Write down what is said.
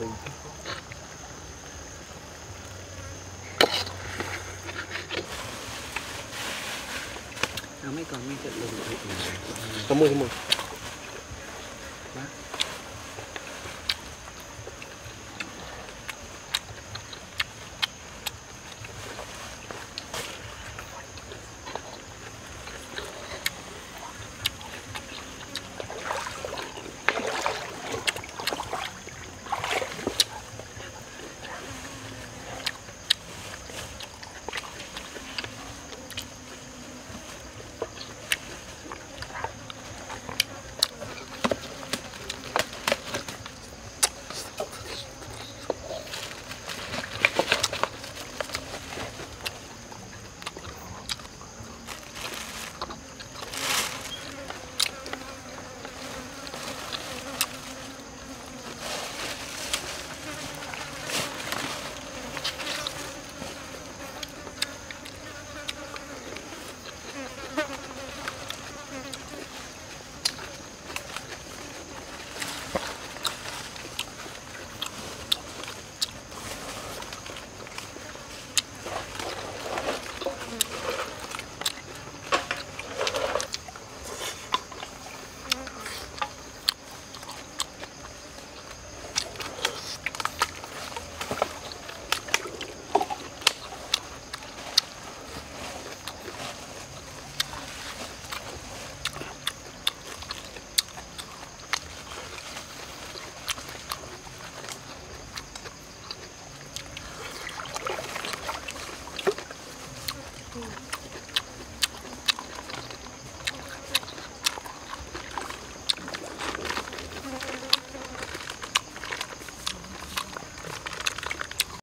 bình nó mới còn mấy trận lùng có mùi mùi